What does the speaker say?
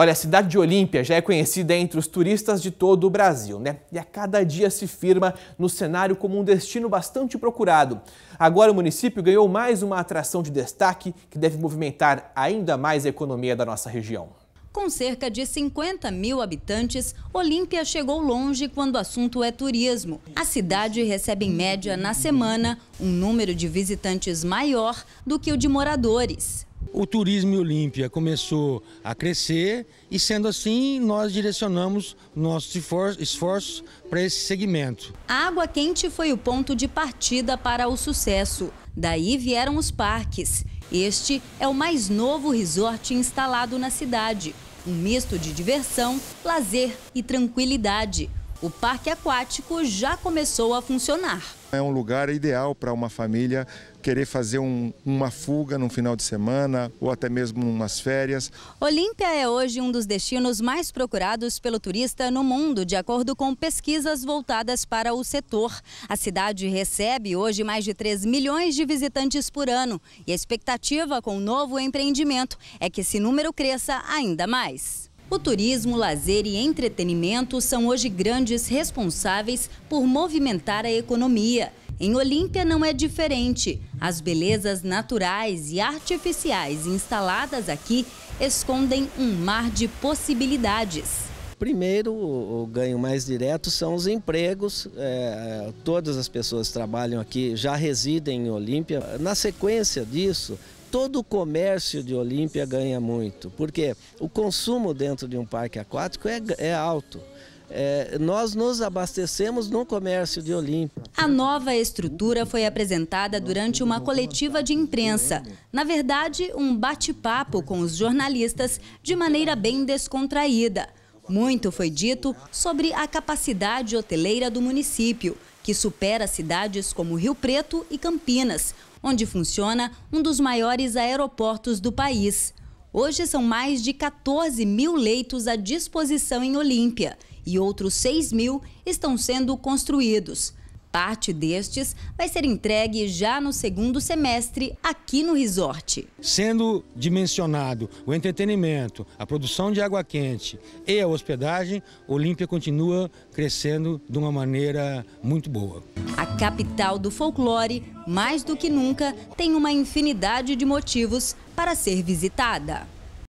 Olha, a cidade de Olímpia já é conhecida entre os turistas de todo o Brasil, né? E a cada dia se firma no cenário como um destino bastante procurado. Agora o município ganhou mais uma atração de destaque que deve movimentar ainda mais a economia da nossa região. Com cerca de 50 mil habitantes, Olímpia chegou longe quando o assunto é turismo. A cidade recebe em média na semana um número de visitantes maior do que o de moradores. O turismo Olímpia começou a crescer e, sendo assim, nós direcionamos nossos esforços para esse segmento. A água quente foi o ponto de partida para o sucesso. Daí vieram os parques. Este é o mais novo resort instalado na cidade. Um misto de diversão, lazer e tranquilidade. O parque aquático já começou a funcionar. É um lugar ideal para uma família querer fazer um, uma fuga no final de semana ou até mesmo umas férias. Olímpia é hoje um dos destinos mais procurados pelo turista no mundo, de acordo com pesquisas voltadas para o setor. A cidade recebe hoje mais de 3 milhões de visitantes por ano e a expectativa com o novo empreendimento é que esse número cresça ainda mais. O turismo, lazer e entretenimento são hoje grandes responsáveis por movimentar a economia. Em Olímpia não é diferente. As belezas naturais e artificiais instaladas aqui escondem um mar de possibilidades. Primeiro, o ganho mais direto são os empregos. É, todas as pessoas que trabalham aqui já residem em Olímpia. Na sequência disso, todo o comércio de Olímpia ganha muito, porque o consumo dentro de um parque aquático é, é alto. É, nós nos abastecemos no comércio de Olímpia. A nova estrutura foi apresentada durante uma coletiva de imprensa. Na verdade, um bate-papo com os jornalistas de maneira bem descontraída. Muito foi dito sobre a capacidade hoteleira do município, que supera cidades como Rio Preto e Campinas, onde funciona um dos maiores aeroportos do país. Hoje são mais de 14 mil leitos à disposição em Olímpia e outros 6 mil estão sendo construídos. Parte destes vai ser entregue já no segundo semestre aqui no resort. Sendo dimensionado o entretenimento, a produção de água quente e a hospedagem, Olímpia continua crescendo de uma maneira muito boa. A capital do folclore, mais do que nunca, tem uma infinidade de motivos para ser visitada.